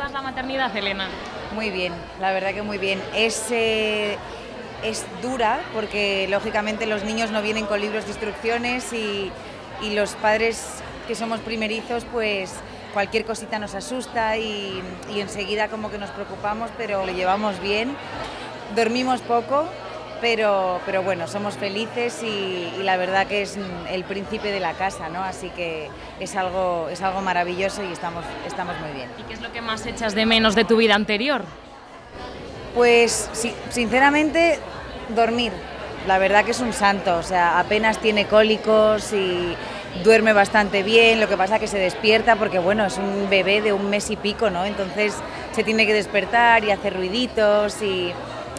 la maternidad, Elena? Muy bien, la verdad que muy bien. Es, eh, es dura porque lógicamente los niños no vienen con libros de instrucciones y, y los padres que somos primerizos pues cualquier cosita nos asusta y, y enseguida como que nos preocupamos, pero lo llevamos bien. Dormimos poco, pero, pero bueno, somos felices y, y, la verdad que es el príncipe de la casa, ¿no? Así que es algo, es algo maravilloso y estamos, estamos muy bien. ¿Y qué es lo que más echas de menos de tu vida anterior? Pues sí, sinceramente, dormir. La verdad que es un santo, o sea, apenas tiene cólicos y duerme bastante bien, lo que pasa que se despierta porque bueno, es un bebé de un mes y pico, ¿no? Entonces se tiene que despertar y hacer ruiditos y,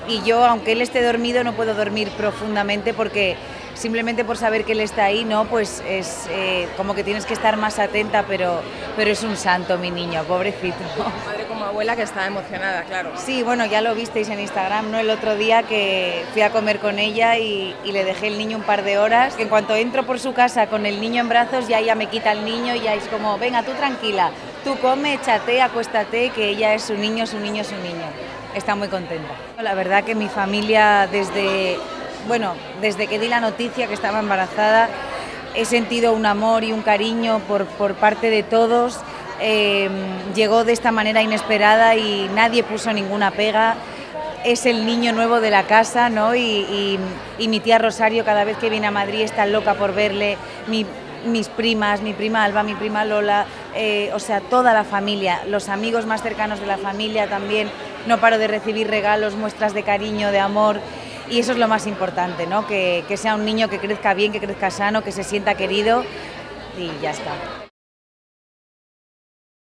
y yo, aunque él esté dormido, no puedo dormir profundamente porque simplemente por saber que él está ahí, ¿no? Pues es eh, como que tienes que estar más atenta, pero, pero es un santo mi niño, pobrecito. Madre como abuela que está emocionada, claro. Sí, bueno, ya lo visteis en Instagram, ¿no? El otro día que fui a comer con ella y, y, le dejé el niño un par de horas, que en cuanto entro por su casa con el niño en brazos, ya ella me quita el niño y ya es como, venga, tú tranquila, tú come, échate, acuéstate, que ella es su niño, su niño, su niño. Está muy contenta. La verdad que mi familia desde bueno, desde que di la noticia que estaba embarazada, he sentido un amor y un cariño por, por parte de todos. Eh, llegó de esta manera inesperada y nadie puso ninguna pega. Es el niño nuevo de la casa, ¿no? Y, y, mi tía Rosario cada vez que viene a Madrid está loca por verle. Mis primas, mi prima Alba, mi prima Lola, eh, o sea, toda la familia, los amigos más cercanos de la familia también. No paro de recibir regalos, muestras de cariño, de amor y eso es lo más importante, ¿no? que, que sea un niño que crezca bien, que crezca sano, que se sienta querido y ya está.